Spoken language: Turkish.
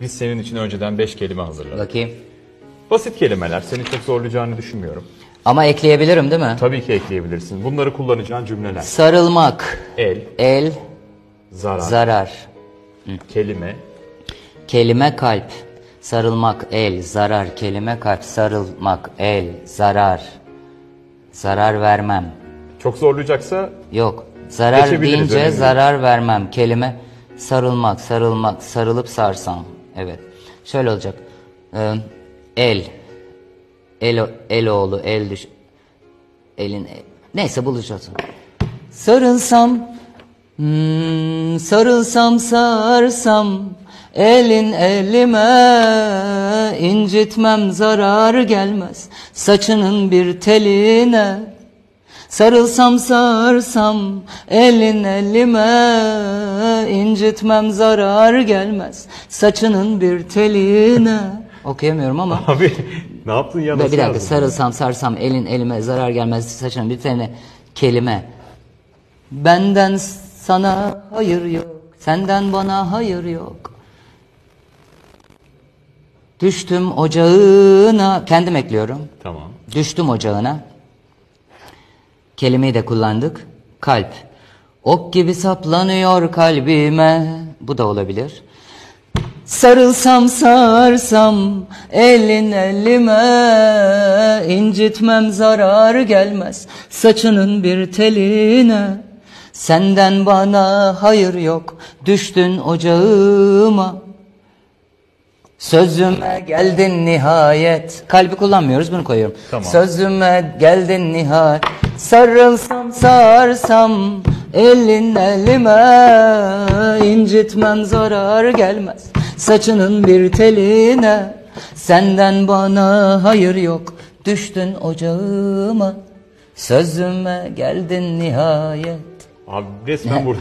Biz senin için önceden 5 kelime hazırladık. Bakayım. Basit kelimeler. Seni çok zorlayacağını düşünmüyorum. Ama ekleyebilirim değil mi? Tabii ki ekleyebilirsin. Bunları kullanacağın cümleler. Sarılmak, El, el, zarar, zarar, kelime, kelime kalp, sarılmak, el, zarar, kelime kalp, sarılmak, el, zarar, zarar vermem. çok zorlayacaksa Yok, zarar deyince önemli zarar vermem. Kelime sarılmak, sarılmak, sarılıp sarsam. Evet, şöyle olacak. El, el, el oğlu, el düş, elin, neyse bulacağız. Sarılsam, hmm, sarılsam sarsam, elin elime, incitmem zarar gelmez, saçının bir teline. Sarılsam sarsam, elin elime, incitmem zarar gelmez, saçının bir teline. Okuyamıyorum ama. abi ne yaptın ya? Bir Nasıl dakika yazdın? sarılsam sarsam elin elime zarar gelmez saçın bir tane kelime. Benden sana hayır yok. Senden bana hayır yok. Düştüm ocağına. Kendim ekliyorum. Tamam. Düştüm ocağına. Kelimeyi de kullandık. Kalp. Ok gibi saplanıyor kalbime. Bu da olabilir. Sarılsam sarsam elin elime incitmem zarar gelmez saçının bir teline senden bana hayır yok düştün ocağıma Sözüme geldin nihayet. Kalbi kullanmıyoruz bunu koyuyorum. Tamam. Sözüme geldin nihayet. Sarılsam sarsam elin elime incitmem zarar gelmez. Saçının bir teline senden bana hayır yok. Düştün ocağıma. Sözüme geldin nihayet. Abi resmen burada